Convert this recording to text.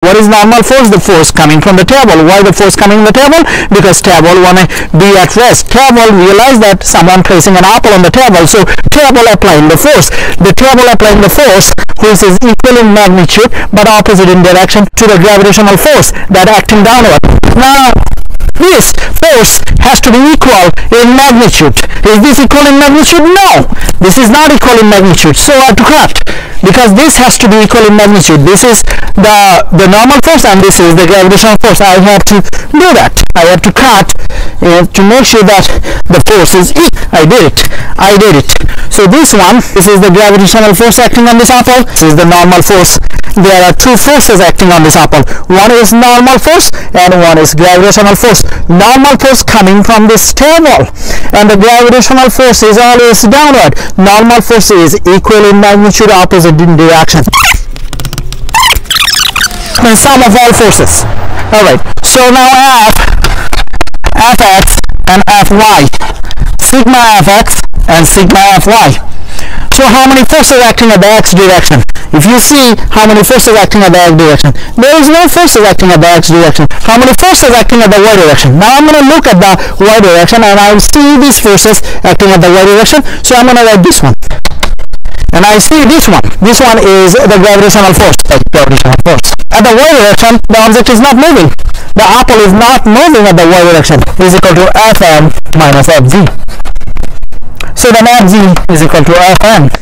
what is normal force the force coming from the table why the force coming from the table because table wanna be at rest table realize that someone placing an apple on the table so table applying the force the table applying the force which is equal in magnitude but opposite in direction to the gravitational force that acting downward now this force has to be equal in magnitude. Is this equal in magnitude? No. This is not equal in magnitude. So I have to cut because this has to be equal in magnitude. This is the, the normal force and this is the gravitational force. I have to do that. I have to cut uh, to make sure that the force is equal. I did it. I did it. So this one, this is the gravitational force acting on this apple. This is the normal force. There are two forces acting on this apple. One is normal force and one is gravitational force. Normal force coming from this table and the gravitational force is always downward. Normal force is equal in magnitude opposite in direction. The sum of all forces. All right. So now f fx and fy sigma fx and sigma fy so how many forces acting at the x direction if you see how many forces acting at the x direction, there is no forces acting at the x direction. How many forces acting at the y direction? Now I'm going to look at the y direction and I will see these forces acting at the y direction. So I'm going to write this one. And I see this one. This one is the gravitational force. The gravitational force. At the y direction, the object is not moving. The apple is not moving at the y direction. Is equal to Fn minus Fg. So then Fg is equal to Fn.